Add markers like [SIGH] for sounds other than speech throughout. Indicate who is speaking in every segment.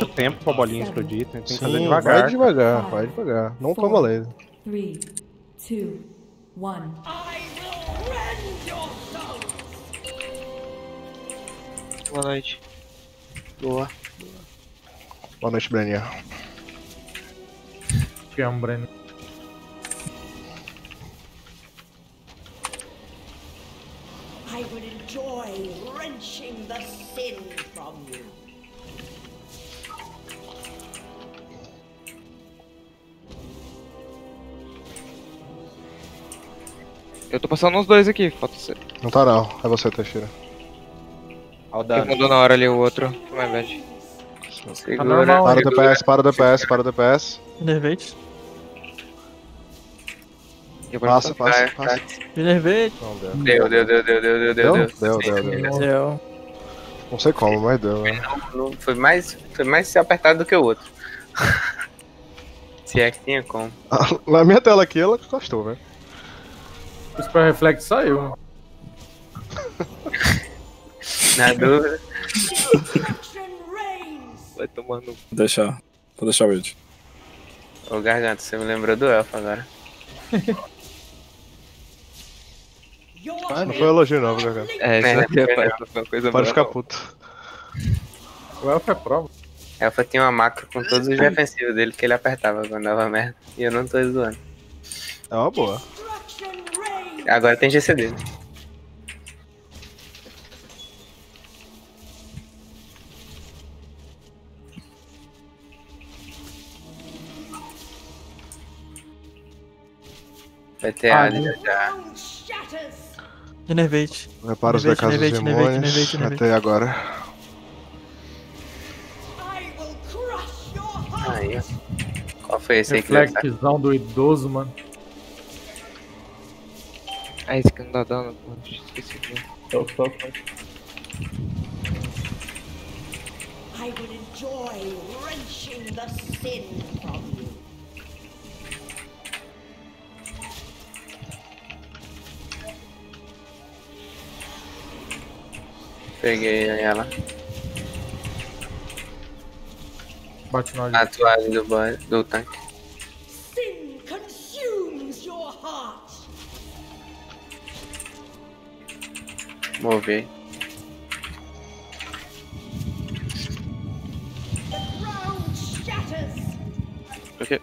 Speaker 1: muito tempo pra bolinha explodir, tem que fazer
Speaker 2: Sim,
Speaker 1: devagar.
Speaker 2: vai devagar, vai devagar. Não toma laser.
Speaker 3: Three, two, one.
Speaker 4: Boa noite. Boa.
Speaker 2: Boa noite, Breninha.
Speaker 5: Que é um Breno.
Speaker 6: I would enjoy wrenching the sin from you.
Speaker 4: Eu tô passando uns dois aqui, falta você.
Speaker 2: Não tá não, é você, Teixeira.
Speaker 7: Olha o
Speaker 4: Ele mandou na hora ali o outro. My bad. Segura,
Speaker 5: normal.
Speaker 2: Para o. DPS, para o DPS, para o DPS.
Speaker 8: Nervate.
Speaker 4: Depois
Speaker 2: Passa, passa,
Speaker 4: Ah,
Speaker 2: passa.
Speaker 4: tá.
Speaker 8: Nervate.
Speaker 2: Não deu.
Speaker 4: Deu, deu, deu, deu, deu, deu, deu.
Speaker 2: Deu?
Speaker 4: deu.
Speaker 2: Deu. Não sei como, mas deu. né?
Speaker 4: Não, Foi mais, foi mais apertado do que o outro. [LAUGHS] Se é que tinha como.
Speaker 2: Na minha tela aqui, ela encostou, velho.
Speaker 5: O Spell Reflect saiu.
Speaker 4: Na dúvida, vai tomando.
Speaker 9: Vou deixar. Vou deixar o Wade.
Speaker 4: Ô Garganta, você me lembrou do elfo agora.
Speaker 2: Ah, não foi elogio não, cara.
Speaker 4: É,
Speaker 7: isso
Speaker 4: isso foi uma coisa
Speaker 2: Pode ficar puto.
Speaker 5: O Elfo é prova.
Speaker 4: Elfa tinha uma macro com todos os defensivos dele que ele apertava quando dava merda. E eu não tô zoando.
Speaker 2: É uma boa.
Speaker 4: Agora tem GC dele. Vai ter
Speaker 5: Ah,
Speaker 4: a já.
Speaker 6: Ground shatters!
Speaker 8: Nervate.
Speaker 2: Repara os
Speaker 8: Nervate,
Speaker 2: decasos
Speaker 8: nervate, nervate,
Speaker 2: imunes
Speaker 8: nervate, nervate.
Speaker 2: até agora.
Speaker 6: I will crush your heart!
Speaker 4: Aí. Qual foi esse aí que?
Speaker 5: Reflectzão do idoso, mano.
Speaker 4: Ah, esse que não dá dano, pô. Esqueci dele.
Speaker 7: Toco, toco.
Speaker 6: I would enjoy wrenching the sin from you.
Speaker 4: Peguei ela.
Speaker 5: Bate no
Speaker 4: A toalha do, do tanque.
Speaker 6: Shatters!
Speaker 4: Ok.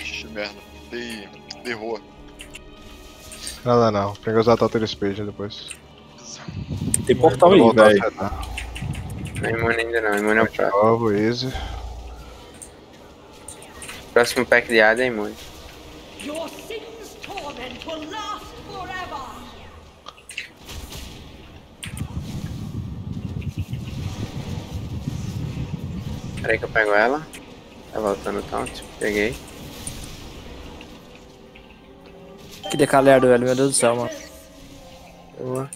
Speaker 10: Ixi, merda. Dei. Dei rua.
Speaker 2: Nada não, tem que usar Total Speed depois.
Speaker 9: Tem portal aí,
Speaker 2: a
Speaker 9: velho.
Speaker 4: Não é imune ainda não, imune é o
Speaker 2: De
Speaker 4: próximo.
Speaker 2: novo, easy.
Speaker 4: Próximo pack de AD é imune.
Speaker 6: Your sin's torment will last
Speaker 4: Peraí que eu pego ela. Tá voltando o taunt. Peguei.
Speaker 8: Que decalhado, velho. Meu Deus do céu, mano.
Speaker 4: Boa.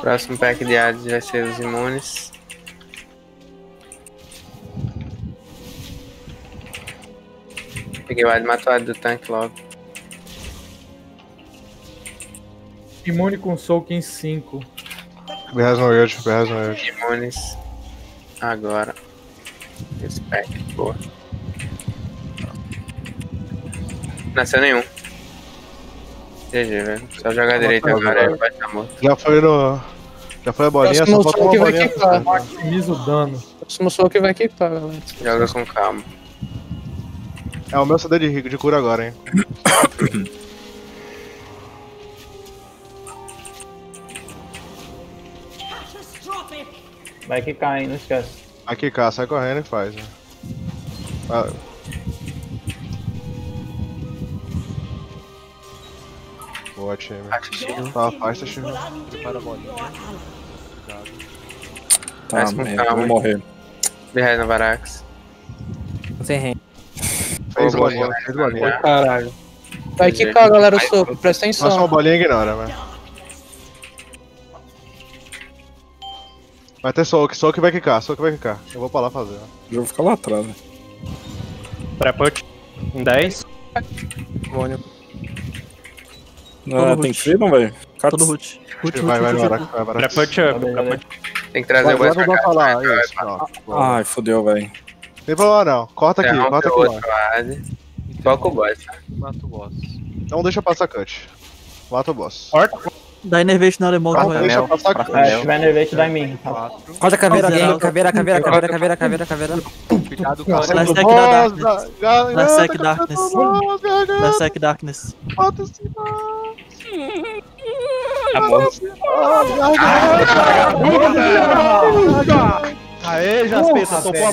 Speaker 4: Próximo pack de
Speaker 6: last
Speaker 4: AD vai ser os imunes. Peguei o AD matou o AD do tanque logo.
Speaker 5: Imune com Soak em 5.
Speaker 2: Berraz no Wild, Berraz no Wild.
Speaker 4: Imunes. Agora. Esse pack, boa. Nasceu nenhum. GG, velho. Só jogar direito agora, ele vai estar morto.
Speaker 2: Já foi no. Já foi a bolinha, só falta uma
Speaker 8: que vai
Speaker 2: bolinha.
Speaker 5: Maximiza o dano.
Speaker 8: Próximo soco que vai quicar, galera.
Speaker 4: Joga com calma.
Speaker 2: É o meu CD de, de cura agora, hein.
Speaker 7: Vai quicar, hein? Não esquece.
Speaker 2: Aqui, cá, sai correndo e faz. Né? Ah, boa, time. Tá, afasta, time.
Speaker 6: will undo your ally.
Speaker 9: Tá, merda,
Speaker 4: calma,
Speaker 9: vou morrer.
Speaker 4: Berrez no Varax.
Speaker 8: Sem rei.
Speaker 2: Fez bolinha, fez bolinha.
Speaker 8: Caralho. Vai quicar, galera, o soco. Presta atenção.
Speaker 2: bolinha ignora, velho. Vai ter soco, soco vai quicar, soco vai quicar. Eu vou pra lá fazer. ó.
Speaker 9: Eu vou ficar lá atrás, né?
Speaker 1: Pré-put. Em 10.
Speaker 8: Mônio.
Speaker 9: Ah, tem freedom, velho?
Speaker 11: Todo root. Root,
Speaker 2: Vai, vai,
Speaker 11: root,
Speaker 2: vai,
Speaker 11: root,
Speaker 2: vai, vai.
Speaker 1: Pré-put, pré-put.
Speaker 4: Tem que trazer o
Speaker 2: Vai,
Speaker 4: West
Speaker 2: vai,
Speaker 4: pra
Speaker 2: vai
Speaker 4: cá.
Speaker 2: falar.
Speaker 4: vai, vai,
Speaker 2: Isso,
Speaker 4: vai.
Speaker 2: ó.
Speaker 9: Ai, fodeu, velho.
Speaker 2: Tem problema não. Corta aqui, corta
Speaker 4: o
Speaker 2: aqui.
Speaker 4: outro. AD. Foca o boss.
Speaker 12: Mata o boss.
Speaker 2: Não deixa passar cut. Mata o boss.
Speaker 1: Corta.
Speaker 11: Dá Enervation na Demol
Speaker 2: Não
Speaker 11: vai.
Speaker 2: deixa passar
Speaker 7: É,
Speaker 2: cut.
Speaker 7: se tiver nervete, dá em mim.
Speaker 8: Corta a caveira. Caveira, caveira, caveira, caveira, caveira, caveira.
Speaker 12: Cuidado com a
Speaker 11: Darkness. Dá
Speaker 2: garanta,
Speaker 11: sec Darkness. Dá Sec Darkness.
Speaker 2: mata esse boss.
Speaker 4: Tá bom.
Speaker 2: Ah.
Speaker 1: Aê, Jaspeta, topou a